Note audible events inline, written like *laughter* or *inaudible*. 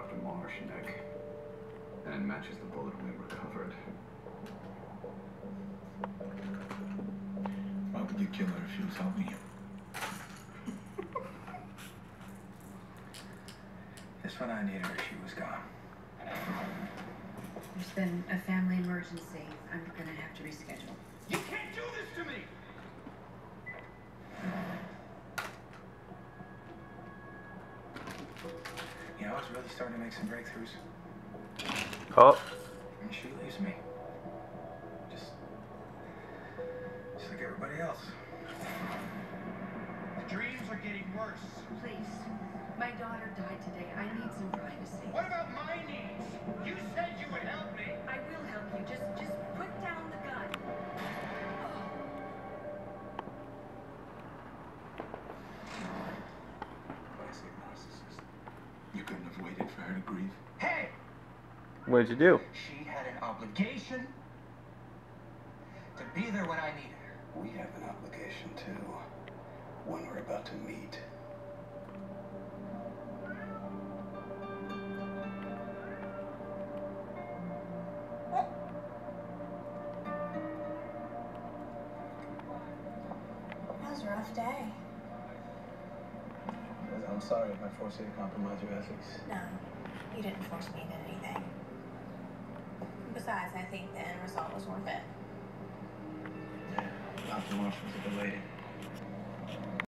carved a neck, and it matches the bullet we recovered. Why would you kill her if she was helping you? *laughs* Just when I needed her, she was gone. There's been a family emergency. I'm gonna have to reschedule. You can't You know, I was really starting to make some breakthroughs. Oh, And she leaves me. Just, just like everybody else. The dreams are getting worse. Please. My daughter died today. I need some privacy. What about my her to grieve. Hey! what'd you do? She had an obligation to be there when I needed her. We have an obligation too. One we're about to meet. That was a rough day. I'm sorry if I forced you to compromise your ethics. No, you didn't force me into anything. Besides, I think the end result was worth it. Yeah, not too much was a.